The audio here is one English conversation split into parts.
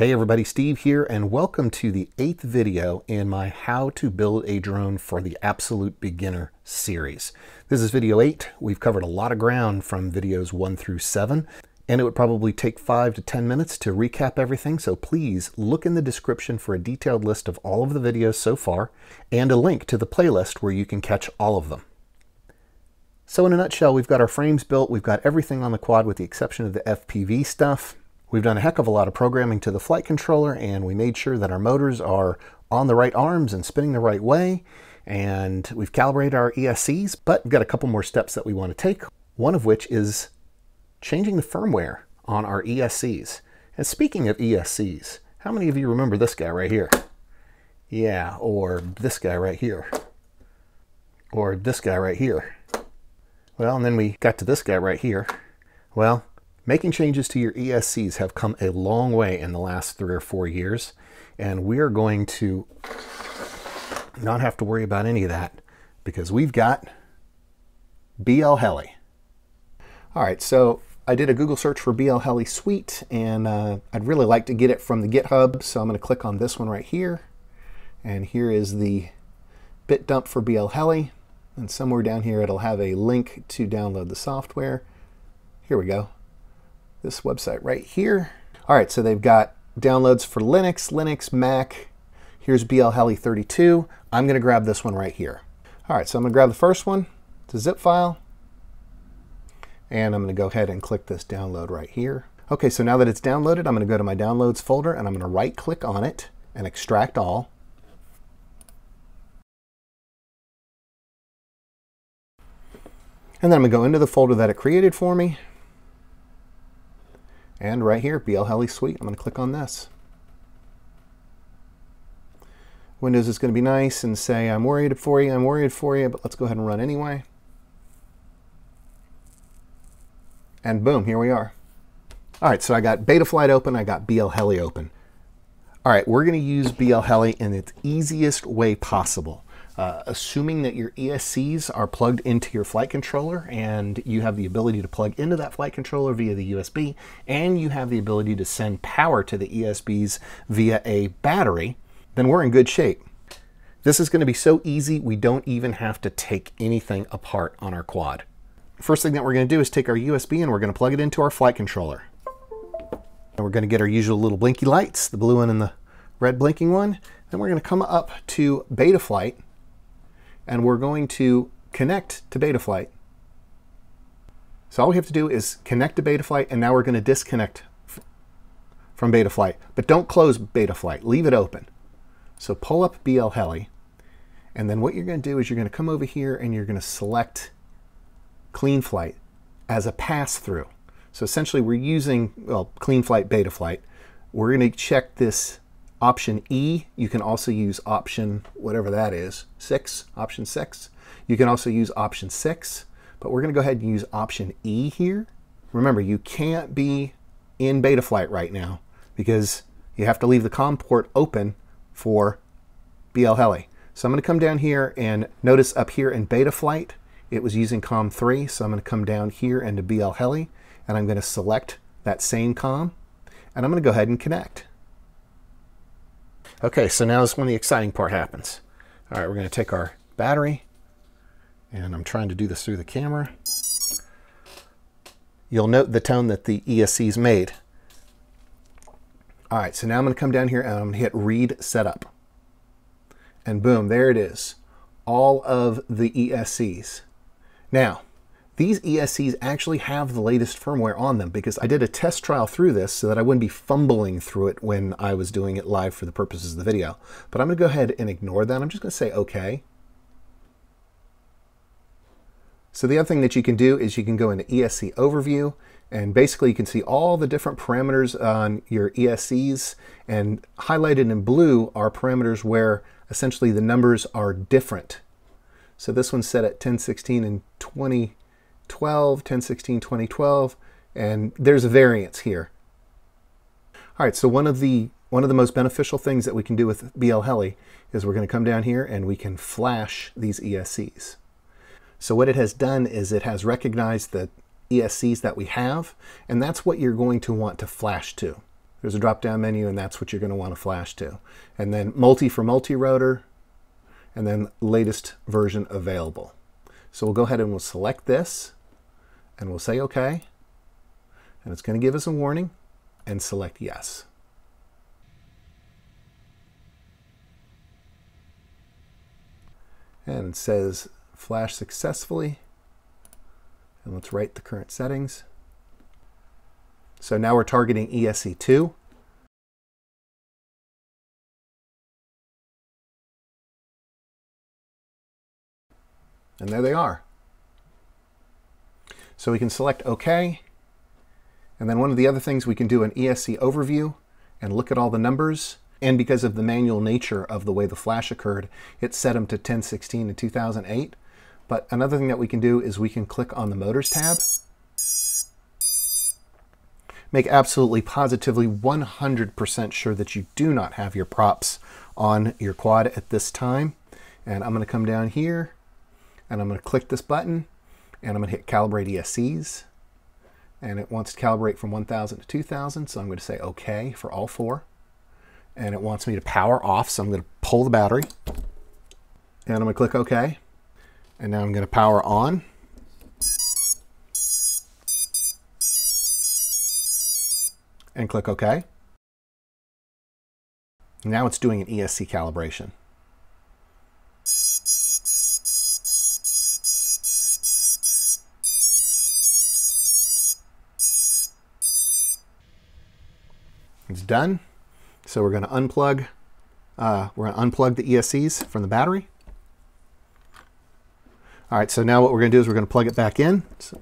Hey everybody, Steve here, and welcome to the eighth video in my How to Build a Drone for the Absolute Beginner series. This is video eight. We've covered a lot of ground from videos one through seven, and it would probably take five to 10 minutes to recap everything, so please look in the description for a detailed list of all of the videos so far, and a link to the playlist where you can catch all of them. So in a nutshell, we've got our frames built, we've got everything on the quad with the exception of the FPV stuff. We've done a heck of a lot of programming to the flight controller and we made sure that our motors are on the right arms and spinning the right way. And we've calibrated our ESCs, but we've got a couple more steps that we want to take. One of which is changing the firmware on our ESCs. And speaking of ESCs, how many of you remember this guy right here? Yeah, or this guy right here. Or this guy right here. Well, and then we got to this guy right here. Well, Making changes to your ESCs have come a long way in the last three or four years, and we are going to not have to worry about any of that because we've got BLHeli. All right, so I did a Google search for BLHeli Suite, and uh, I'd really like to get it from the GitHub, so I'm going to click on this one right here, and here is the bit dump for BLHeli, and somewhere down here it'll have a link to download the software. Here we go this website right here. All right, so they've got downloads for Linux, Linux, Mac. Here's BLHeli 32. I'm going to grab this one right here. All right, so I'm to grab the first one. It's a zip file. And I'm going to go ahead and click this download right here. Okay, so now that it's downloaded, I'm going to go to my downloads folder and I'm going to right click on it and extract all. And then I'm to go into the folder that it created for me. And right here, BLHeli Suite, I'm going to click on this. Windows is going to be nice and say, I'm worried for you, I'm worried for you, but let's go ahead and run anyway. And boom, here we are. All right, so I got Betaflight open, I got BLHeli open. All right, we're going to use BLHeli in its easiest way possible. Uh, assuming that your ESCs are plugged into your flight controller and you have the ability to plug into that flight controller via the USB and you have the ability to send power to the ESCs via a battery, then we're in good shape. This is going to be so easy we don't even have to take anything apart on our quad. First thing that we're going to do is take our USB and we're going to plug it into our flight controller. And we're going to get our usual little blinky lights, the blue one and the red blinking one. Then we're going to come up to Betaflight and we're going to connect to Betaflight. So all we have to do is connect to Betaflight, and now we're going to disconnect from Betaflight. But don't close Betaflight, leave it open. So pull up BLHeli, and then what you're going to do is you're going to come over here and you're going to select Cleanflight as a pass-through. So essentially we're using, well, Cleanflight, Betaflight. We're going to check this option E. You can also use option, whatever that is, 6, option 6. You can also use option 6, but we're going to go ahead and use option E here. Remember, you can't be in Betaflight right now because you have to leave the COM port open for BLHeli. So I'm going to come down here and notice up here in Betaflight, it was using COM 3. So I'm going to come down here into BLHeli and I'm going to select that same COM and I'm going to go ahead and connect. Okay, so now is when the exciting part happens. All right, we're going to take our battery, and I'm trying to do this through the camera. You'll note the tone that the ESC's made. All right, so now I'm going to come down here and I'm to hit Read Setup. And boom, there it is. All of the ESCs. Now, these ESCs actually have the latest firmware on them because I did a test trial through this so that I wouldn't be fumbling through it when I was doing it live for the purposes of the video. But I'm going to go ahead and ignore that. I'm just going to say OK. So the other thing that you can do is you can go into ESC Overview and basically you can see all the different parameters on your ESCs and highlighted in blue are parameters where essentially the numbers are different. So this one's set at 1016 and 20 12, 1016, 2012, and there's a variance here. All right, so one of the one of the most beneficial things that we can do with BLHeli is we're going to come down here and we can flash these ESCs. So what it has done is it has recognized the ESCs that we have, and that's what you're going to want to flash to. there's a drop down menu and that's what you're going to want to flash to. And then multi for multi-rotor and then latest version available. So we'll go ahead and we'll select this and we'll say OK. And it's going to give us a warning and select yes. And says flash successfully. And let's write the current settings. So now we're targeting ESC2. And there they are. So we can select OK. And then one of the other things we can do an ESC overview and look at all the numbers. And because of the manual nature of the way the flash occurred, it set them to 1016 in 2008. But another thing that we can do is we can click on the Motors tab. Make absolutely positively 100% sure that you do not have your props on your quad at this time. And I'm going to come down here and I'm going to click this button and I'm going to hit calibrate ESCs and it wants to calibrate from 1000 to 2000 so I'm going to say OK for all four. And it wants me to power off so I'm going to pull the battery. And I'm going to click OK. And now I'm going to power on. And click OK. Now it's doing an ESC calibration. It's done. So we're going to unplug. Uh, we're going to unplug the ESCs from the battery. All right, so now what we're going to do is we're going to plug it back in. So,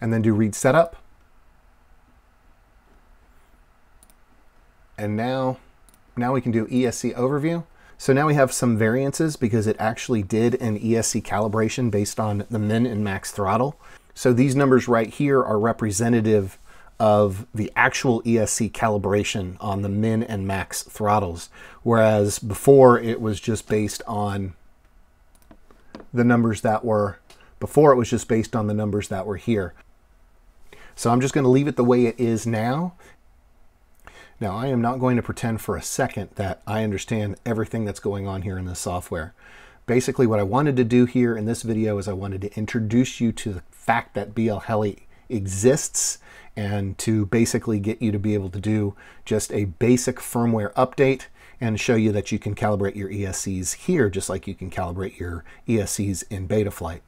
and then do read setup. And now, now we can do ESC overview. So now we have some variances because it actually did an ESC calibration based on the min and max throttle. So these numbers right here are representative of the actual ESC calibration on the min and max throttles, whereas before it was just based on the numbers that were, before it was just based on the numbers that were here. So I'm just going to leave it the way it is now. Now I am not going to pretend for a second that I understand everything that's going on here in this software. Basically what I wanted to do here in this video is I wanted to introduce you to the fact that BLHeli exists and to basically get you to be able to do just a basic firmware update and show you that you can calibrate your ESCs here just like you can calibrate your ESCs in Betaflight.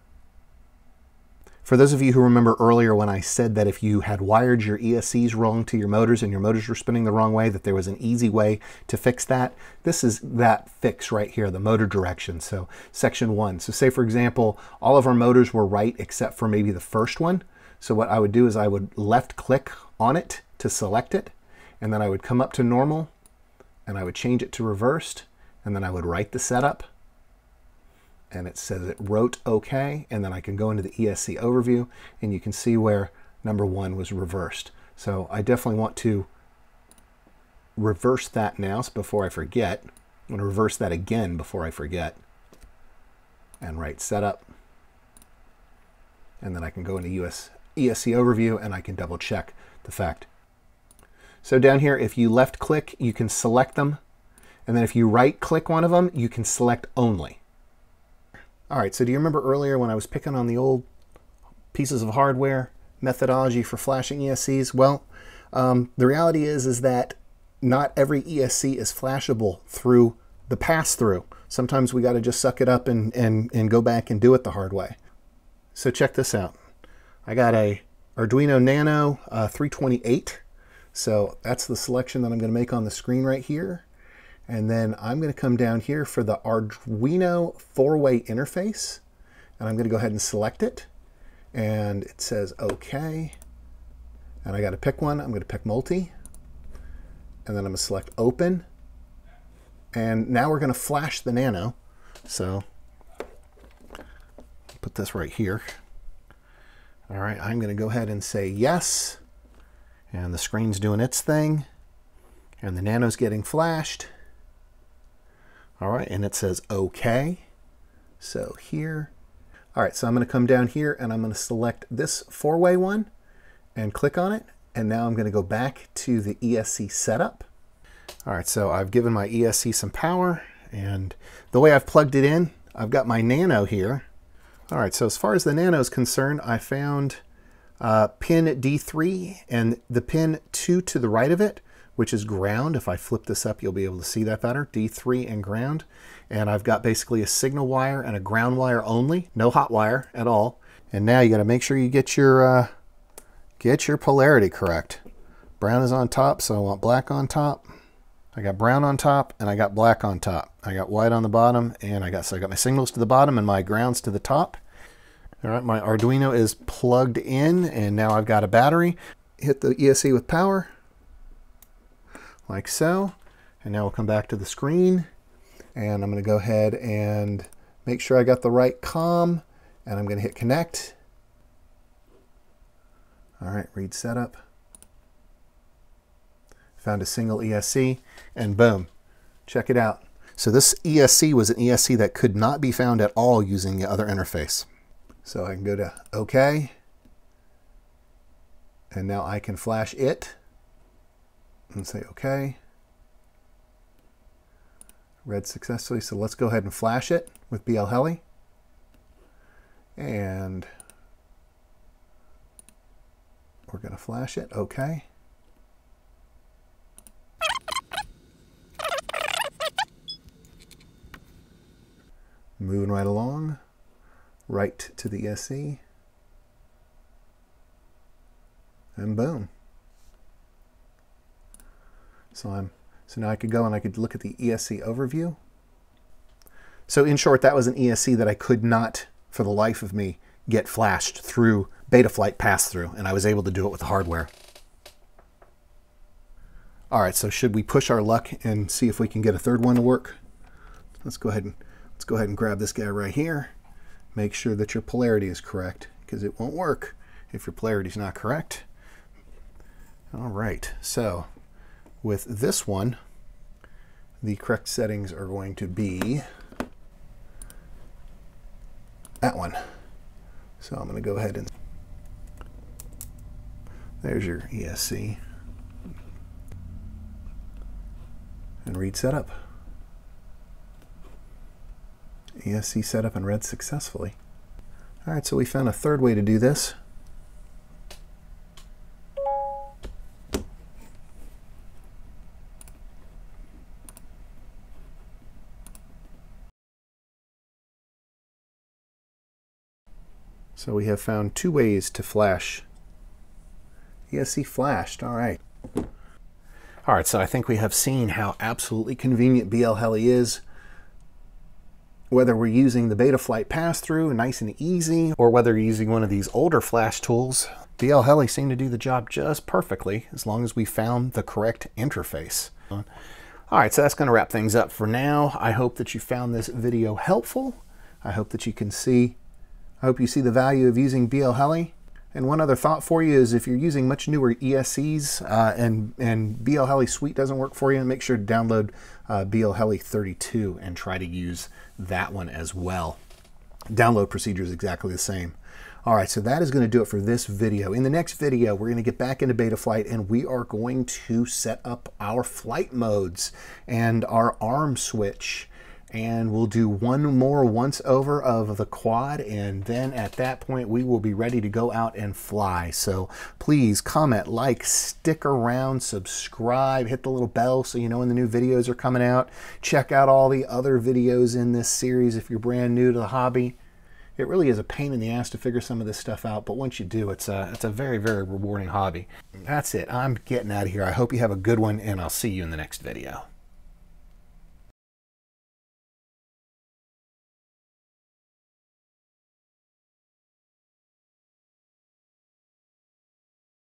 For those of you who remember earlier when I said that if you had wired your ESCs wrong to your motors and your motors were spinning the wrong way, that there was an easy way to fix that, this is that fix right here, the motor direction. So section one. So say for example, all of our motors were right except for maybe the first one. So what I would do is I would left click on it to select it, and then I would come up to normal, and I would change it to reversed, and then I would write the setup, and it says it wrote OK, and then I can go into the ESC overview, and you can see where number one was reversed. So I definitely want to reverse that now so before I forget. I'm going to reverse that again before I forget. And write setup. And then I can go into US ESC overview and I can double check the fact. So down here, if you left click, you can select them. And then if you right click one of them, you can select only. All right, so do you remember earlier when I was picking on the old pieces of hardware methodology for flashing ESCs? Well, um, the reality is, is that not every ESC is flashable through the pass-through. Sometimes we got to just suck it up and, and, and go back and do it the hard way. So check this out. I got a Arduino Nano uh, 328. So that's the selection that I'm going to make on the screen right here. And then I'm going to come down here for the Arduino four-way interface. And I'm going to go ahead and select it. And it says OK. And I got to pick one. I'm going to pick multi. And then I'm going to select open. And now we're going to flash the Nano. So put this right here. All right, I'm going to go ahead and say yes. And the screen's doing its thing. And the nano's getting flashed. All right, and it says OK. So here. All right, so I'm going to come down here and I'm going to select this four-way one and click on it. And now I'm going to go back to the ESC setup. All right, so I've given my ESC some power and the way I've plugged it in, I've got my Nano here. All right, so as far as the Nano is concerned, I found uh, pin D3 and the pin 2 to the right of it, which is ground. If I flip this up, you'll be able to see that better. D3 and ground. And I've got basically a signal wire and a ground wire only, no hot wire at all. And now you got to make sure you get your uh, get your polarity correct. Brown is on top, so I want black on top. I got brown on top and I got black on top. I got white on the bottom and I got so I got my signals to the bottom and my grounds to the top. All right, my Arduino is plugged in and now I've got a battery. Hit the ESC with power like so. And now we'll come back to the screen and I'm going to go ahead and make sure I got the right COM and I'm going to hit connect. All right, read setup found a single ESC, and boom, check it out. So this ESC was an ESC that could not be found at all using the other interface. So I can go to OK, and now I can flash it and say OK. Read successfully, so let's go ahead and flash it with BLHeli. And we're going to flash it, OK. Moving right along, right to the SE, and boom. So I'm so now I could go and I could look at the ESC overview. So in short, that was an ESC that I could not, for the life of me, get flashed through Betaflight pass-through, and I was able to do it with the hardware. All right, so should we push our luck and see if we can get a third one to work? Let's go ahead and Let's go ahead and grab this guy right here. Make sure that your polarity is correct because it won't work if your polarity is not correct. All right, so with this one, the correct settings are going to be that one. So I'm going to go ahead and there's your ESC and read setup. ESC setup and read successfully. All right, so we found a third way to do this. So we have found two ways to flash. ESC flashed, all right. All right, so I think we have seen how absolutely convenient BLHeli is whether we're using the Betaflight pass-through, nice and easy, or whether you're using one of these older flash tools, BLHeli seemed to do the job just perfectly as long as we found the correct interface. All right, so that's going to wrap things up for now. I hope that you found this video helpful. I hope that you can see, I hope you see the value of using BLHeli. And one other thought for you is if you're using much newer ESCs uh, and, and BLHeli Suite doesn't work for you, make sure to download uh, BLHeli 32 and try to use that one as well. Download procedure is exactly the same. All right, so that is going to do it for this video. In the next video, we're going to get back into Betaflight and we are going to set up our flight modes and our arm switch and we'll do one more once over of the quad and then at that point we will be ready to go out and fly so please comment like stick around subscribe hit the little bell so you know when the new videos are coming out check out all the other videos in this series if you're brand new to the hobby it really is a pain in the ass to figure some of this stuff out, but once you do, it's a, it's a very, very rewarding hobby. That's it. I'm getting out of here. I hope you have a good one, and I'll see you in the next video.